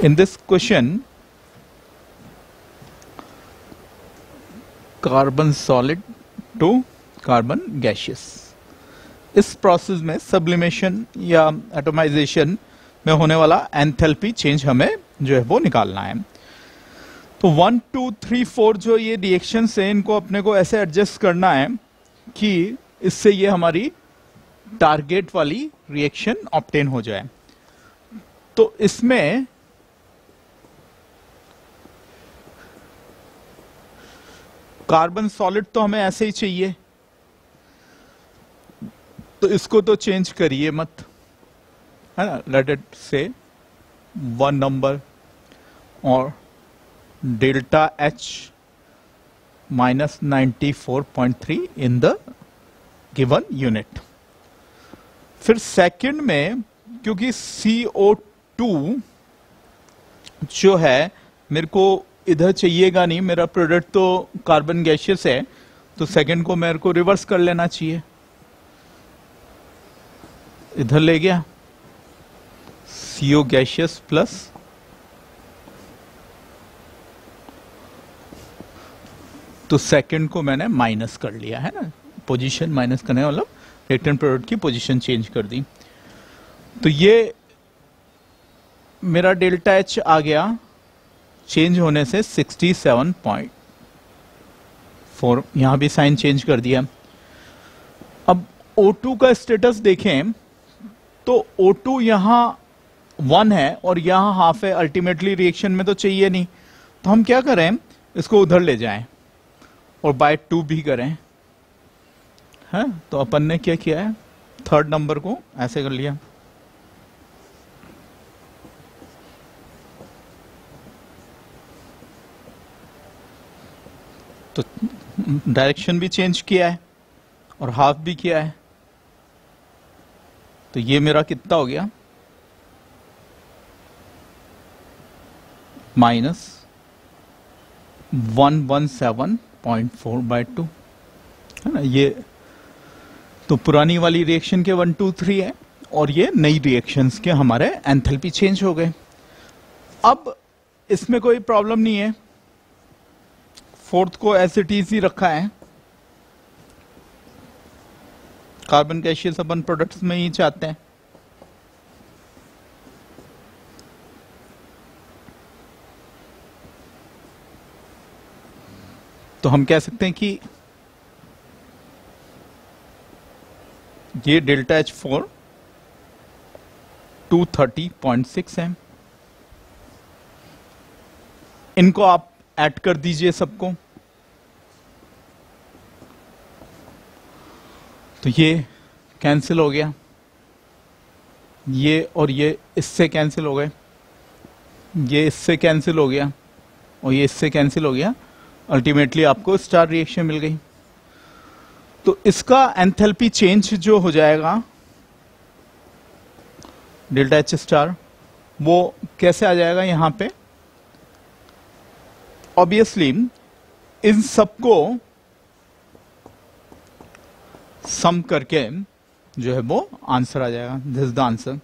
In this question, carbon solid to carbon gaseous. इस process में sublimation या atomization में होने वाला एंथैल्पी चेंज हमें जो है वो निकालना है तो वन टू थ्री फोर जो ये रिएक्शन है इनको अपने को ऐसे एडजस्ट करना है कि इससे ये हमारी टारगेट वाली रिएक्शन ऑप्टेन हो जाए तो इसमें कार्बन सॉलिड तो हमें ऐसे ही चाहिए। तो इसको तो चेंज करिए मत। है ना? Let it say one number और delta H minus ninety four point three in the given unit फिर सेकंड में, क्योंकि CO2 जो है, मेरे को इधर चाहिएगा नहीं, मेरा प्रोडक्ट तो कार्बन गैशियस है तो सेकंड को मेरे को रिवर्स कर लेना चाहिए। इधर ले गया। सीओ गैशियस प्लस तो सेकंड को मैंने माइनस कर लिया, है ना? पोजीशन माइनस करने मतलब रिएक्टेंट प्रोडक्ट की पोजीशन चेंज कर दी। तो ये मेरा डेल्टा एच आ गया। चेंज होने से 67.4 यहाँ भी साइन चेंज कर दिया। अब O2 का स्टेटस देखें तो O2 यहाँ वन है और यहाँ हाफ़ है। अल्टीमेटली रिएक्शन में तो चाहिए नहीं। तो हम क्या करें? इसको उधर ले जाएँ और बाय टू भी करें। है तो अपन ने क्या किया है? थर्ड नंबर को ऐसे कर लिया। तो डायरेक्शन भी चेंज किया है और हाफ़ भी किया है। तो ये मेरा कितना हो गया? Minus one one seven point four by two है ना? ये तो पुरानी वाली रिएक्शन के वन टू थ्री है और ये नई रिएक्शंस के हमारे एंथैल्पी चेंज हो गए। अब इसमें कोई प्रॉब्लम नहीं है। फोर्थ को एसिटीज ही रखा है। कार्बन गैशियस अपन प्रोडक्ट्स में ही चाहते हैं। तो हम कह सकते हैं कि ये delta H four two thirty point six है। इनको आप ऐड कर दीजिए सबको। तो ये कैंसिल हो गया। ये और ये इससे कैंसिल हो गए। ये इससे कैंसिल हो गया और ये इससे कैंसिल हो गया। अल्टीमेटली आपको स्टार रिएक्शन मिल गई। तो इसका एंथैल्पी चेंज जो हो जाएगा डेल्टा एच स्टार वो कैसे आ जाएगा यहाँ पे? ऑब्वियसली इन सबको सम करके जो है वो आंसर आ जाएगा. This the answer